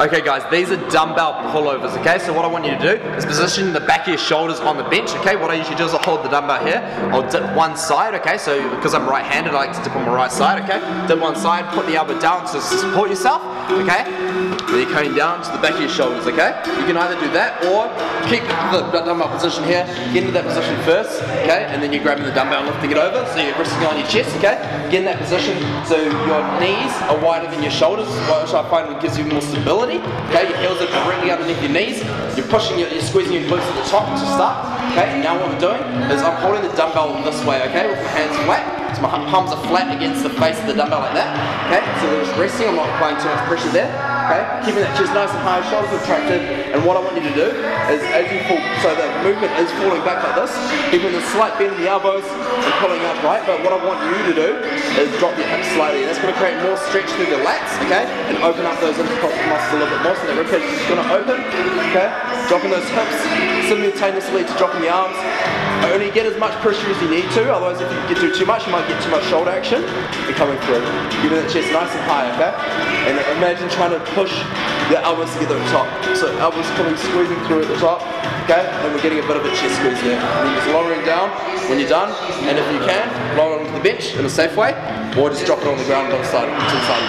Okay guys, these are dumbbell pullovers, okay? So what I want you to do is position the back of your shoulders on the bench, okay? What I usually do is I'll hold the dumbbell here, I'll dip one side, okay? So because I'm right-handed, I like to dip on my right side, okay? Dip one side, put the elbow down to support yourself, okay? Then you're coming down to the back of your shoulders, okay? You can either do that or keep the dumbbell position here, get into that position first, okay? And then you're grabbing the dumbbell and lifting it over, so you're resting on your chest, okay? Get in that position so your knees are wider than your shoulders, which I find gives you more stability, okay? Your heels are directly underneath your knees, you're pushing, your, you're squeezing your glutes at the top to start, okay? Now what I'm doing is I'm holding the dumbbell this way, okay? With my hands flat, so my palms are flat against the face of the dumbbell like that, okay? So we're just resting, I'm not applying too much pressure there okay? Keeping that chest nice and high, shoulders retracted, and what I want you to do is as you fall, so the movement is falling back like this, keeping the slight bend in the elbows and pulling up right, but what I want you to do is drop your hips slightly. That's going to create more stretch through the lats, okay? And open up those intercostal muscles a little bit more, so that ribcage is going to open, okay? Dropping those hips simultaneously to dropping the arms. Only get as much pressure as you need to, otherwise if you get too, too much, you might get too much shoulder action. You're coming through. Keeping the chest nice and high, okay? And imagine trying to push the elbows together at the top. So elbows coming squeezing through at the top, okay? And we're getting a bit of a chest squeeze there. And then just lowering down when you're done. And if you can, lower it onto the bench in a safe way, or just drop it on the ground on the side, to the side